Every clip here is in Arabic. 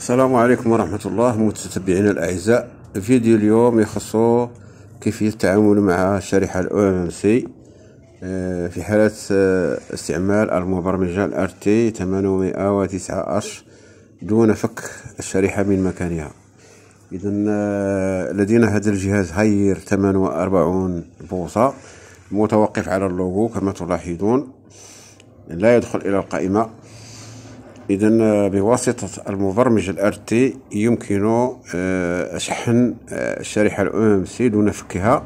السلام عليكم ورحمة الله متتبعينا الأعزاء. فيديو اليوم يخص كيفية التعامل مع الشريحة الأو سي في حالة آه، استعمال المبرمجة ال RT 809 H دون فك الشريحة من مكانها. إذا آه، لدينا هذا الجهاز هاير 48 بوصة متوقف على اللوغو كما تلاحظون لا يدخل إلى القائمة. اذا آه، بواسطة المبرمج ال RT يمكن آه، شحن آه، الشريحه ال eMMC دون فكها.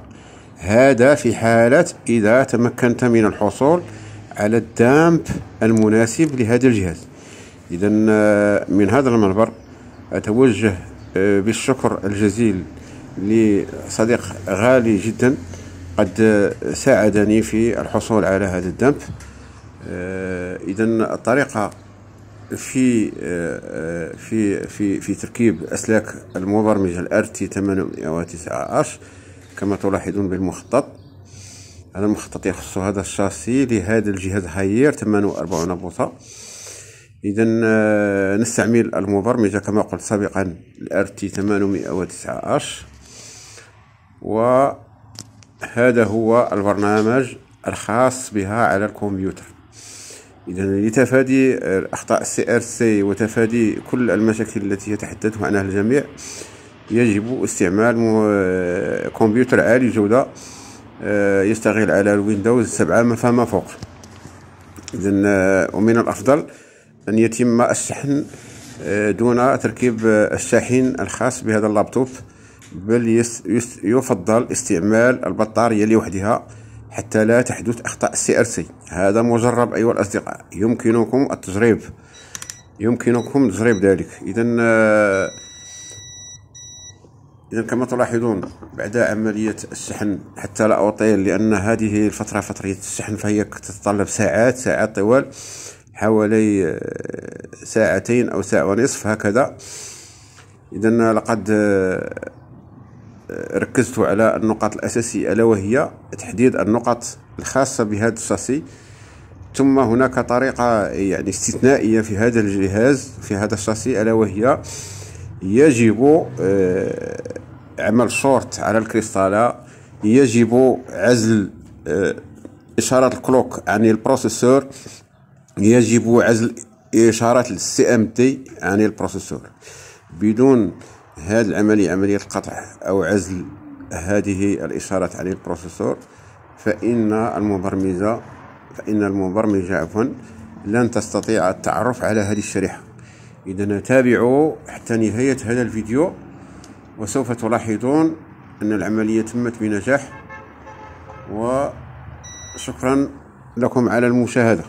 هذا في حالة إذا تمكنت من الحصول على ال dump المناسب لهذا الجهاز. اذا من هذا المنبر أتوجه بالشكر الجزيل لصديق غالي جدا قد ساعدني في الحصول على هذا ال dump اذا الطريقة في في في في تركيب أسلاك المبرمجه ال RT 819 كما تلاحظون بالمخطط. هذا المخطط يخص هذا ال chassis لهذا الجهاز هاير 48 بوصة. اذا آه، نستعمل المبرمجه كما قلت سابقا ال RT 819 وهذا هو البرنامج الخاص بها على الكمبيوتر. إذا لتفادي أخطاء ال CRC وتفادي كل المشاكل التي يتحدث عنها الجميع يجب استعمال كمبيوتر عالي الجودة آه، يشتغل على ال Windows سبعة فما فوق. إذا آه، ومن الأفضل أن يتم الشحن آه، دون تركيب الشاحن الخاص بهذا اللابتوب بل يفضل استعمال البطارية لوحدها. حتى لا تحدث أخطاء ال CRC. هذا مجرب أيها الأصدقاء. يمكنكم التجريب. يمكنكم تجريب ذلك. إذا آه، إذا كما تلاحظون بعد عملية الشحن حتى لا أطيل لأن هذه الفترة فترة الشحن فهي تتطلب ساعات ساعات طوال حوالي آه، ساعتين أو ساعة ونصف هكذا. إذا لقد آه، ركزت على النقاط الأساسية ألا وهي تحديد النقط الخاصة بهذا ال chassis ثم هناك طريقة يعني استثنائية في هذا الجهاز في هذا ال chassis ألا وهي يجب آه، عمل شورت على الكريستالة يجب عزل آه، إشارات ال clock عن ال processor يجب عزل إشارات ال CMD عن ال processor. بدون هذه العملية عملية القطع أو عزل هذه الإشارات عن ال processor فإن المبرمجة فإن المبرمجة عفوا لن تستطيع التعرف على هذه الشريحة. إذا تابعوا حتى نهاية هذا الفيديو وسوف تلاحظون أن العملية تمت بنجاح وشكرا لكم على المشاهدة.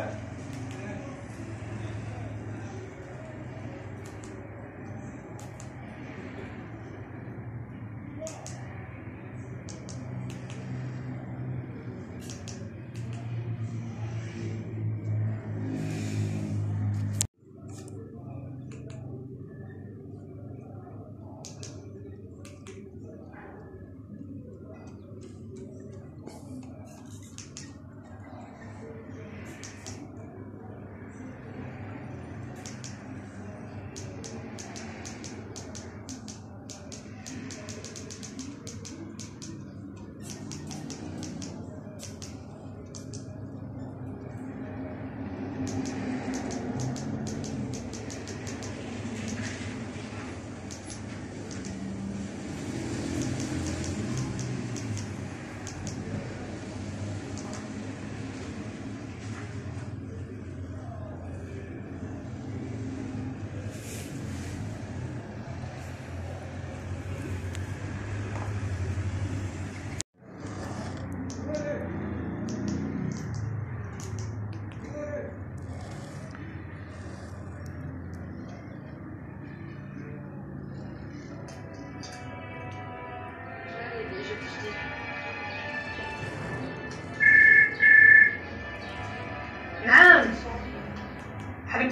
Yeah.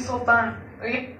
so fun. Okay?